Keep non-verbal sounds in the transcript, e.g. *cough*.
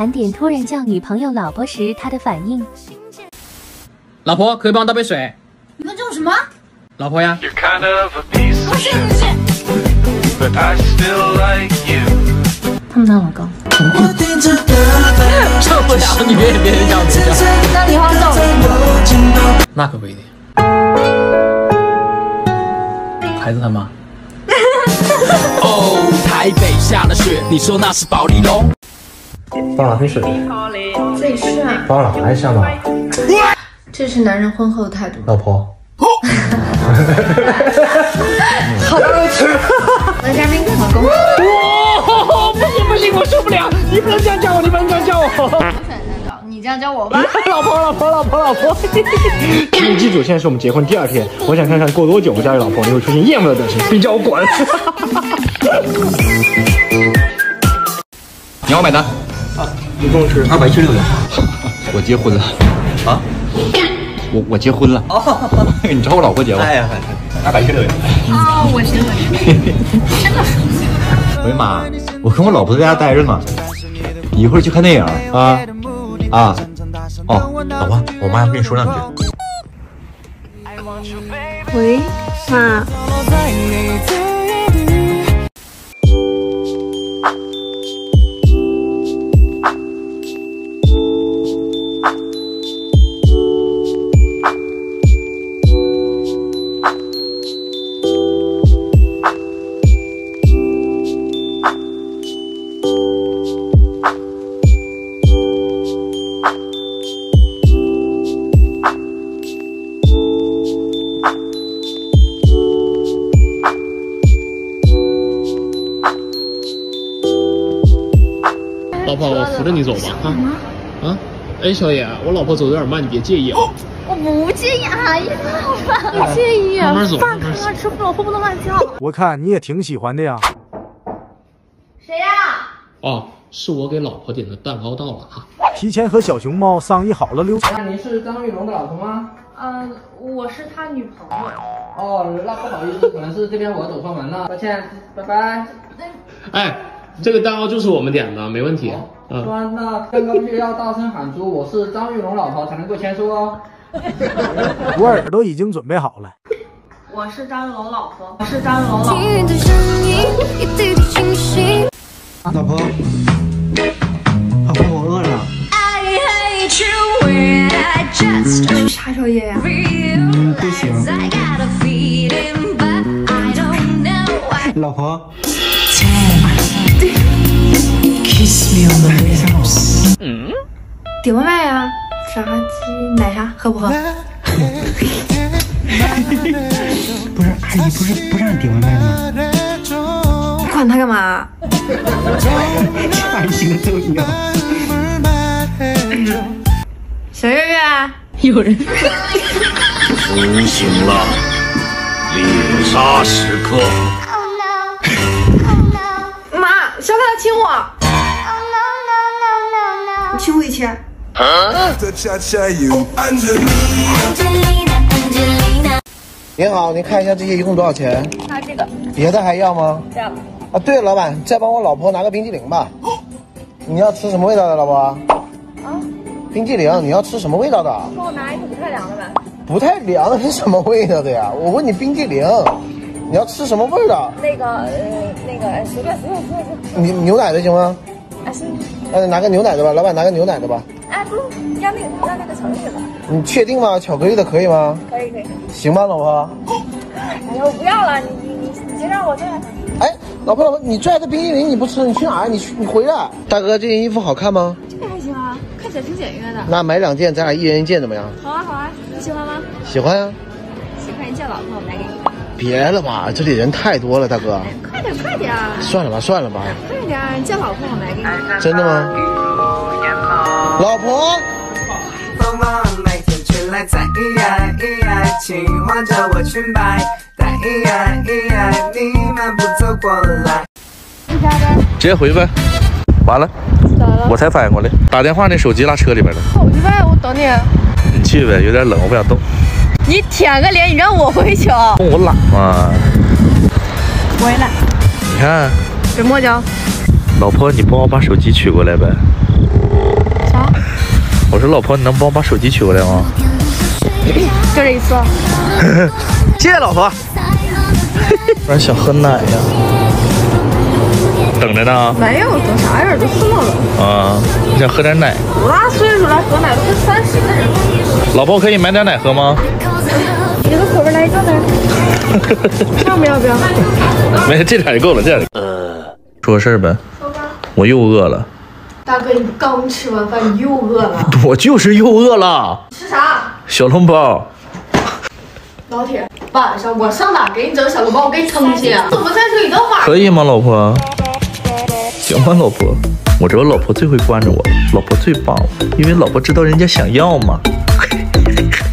晚点突然叫女朋友老婆时，他的反应。老婆，可以帮我倒杯水。你们叫我什么？老婆呀。不是不是。他们当老公。*laughs* 受不了，你别别这样子叫。那你以后叫我。那可不一定。孩子他妈。*laughs* 哦，台北下了雪，你说那是保利龙。放了黑水，这也是啊，放了还想到，这是男人婚后的态度。老婆，好大的气！我的嘉宾怎么公？哇，不行不行，我受不了！你不能这样叫我，你不能这样叫我。你这样叫我吧。老婆老婆老婆老婆，请你记住，现在是我们结婚第二天，我想看看过多久我家里老婆你会出现厌恶的表情，并叫我滚。*laughs* 你要买单。你跟我吃二百一十六元。*laughs* 我结婚了。啊？我我结婚了。哦，*laughs* 你找我老婆结吧。哎呀，二百一十六元。啊，我行我行。真的。我的妈！我跟我老婆在家待着呢，一会儿去看电影啊啊！哦，老婆，我妈要跟你说两句。喂，妈。老婆，我扶着你走吧，啊啊！哎，小野，我老婆走的有点慢，你别介意啊。我不介意，阿姨，不介意。慢慢走，饭看啊，吃不了，活不能乱叫。我看你也挺喜欢的呀。谁呀？哦，是我给老婆点的蛋糕到了哈。提前和小熊猫商议好了流程。那您是张玉龙的老婆吗？嗯，我是他女朋友。哦，那不好意思，可能是这边我走错门了，抱歉，拜拜。哎，这个蛋糕就是我们点的，没问题。嗯。说那蛋糕必须要大声喊出 *laughs* *laughs* “我是张玉龙老婆”才能够签收哦。我耳朵已经准备好了。我是张玉龙老婆，我是张玉龙老婆。老婆，老婆，我饿了。啥宵夜呀？嗯，不行。老婆。Kiss me on the lips。嗯。点外卖呀，炸鸡奶茶，喝不喝？不是阿姨，不是不让点外卖吗？你管他干嘛？阿姨心都一样。小月月，有人。出行了，猎杀时刻。妈，小可要亲我。你亲我一起。您好，您看一下这些一共多少钱？他这个。别的还要吗？要。啊，对了，老板，再帮我老婆拿个冰激凌吧。你要吃什么味道的，老婆？啊？冰激凌，你要吃什么味道的？帮我拿一个不太凉的吧。不太凉是什么味道的呀？我问你冰激凌，你要吃什么味道？那个呃，那个随便随便随便随便。牛牛奶的行吗？啊行。呃，拿个牛奶的吧，老板拿个牛奶的吧。哎，不，要那个要那个巧克力的。你确定吗？巧克力的可以吗？可以可以。行吧，老婆。*laughs* 哎呀，我不要了，你你你你先让我这样。哎，老婆老婆，你最爱的冰淇淋你不吃，你去哪儿？你去你回来。大哥，这件衣服好看吗？这个还行啊，看起来挺简约的。那买两件，咱俩一人一件怎么样？好啊好啊，你喜欢吗？喜欢啊。喜欢一件，老婆我买给你。别了吧，这里人太多了，大哥。快点快点。算了吧算了吧。快点，叫老婆我买给你。真的吗？老婆。风往每天吹来，在咿呀咿呀，请唤着我裙摆，在咿呀咿呀，你漫步走过来。直接回呗。完了。咋了？我才反应过来，打电话那手机落车里边了。我去呗，我等你。你去呗，有点冷，我不想动。你舔个脸，你让我回去啊？我懒嘛。我也懒。你看。水墨胶。老婆，你帮我把手机取过来呗。啥？我说老婆，你能帮我把手机取过来吗？*coughs* 就这一次。*laughs* 谢谢老婆。突然想喝奶呀，等着呢。没有，等啥呀都四么了。啊，你想喝点奶？多大岁数了，喝奶都快三十的人了。老婆可以买点奶喝吗？一个口味来一个呗。*laughs* 要不要不要？没，这点就够了，这点。呃，说个事儿呗。我又饿了。大哥，你刚吃完饭，你又饿了。我就是又饿了。吃啥？小笼包。老铁，晚上我上哪给你整小笼包？我给你撑去啊！怎么再说一顿话？可以吗，老婆？行吧，老婆。我知道老婆最会惯着我，老婆最棒了，因为老婆知道人家想要嘛。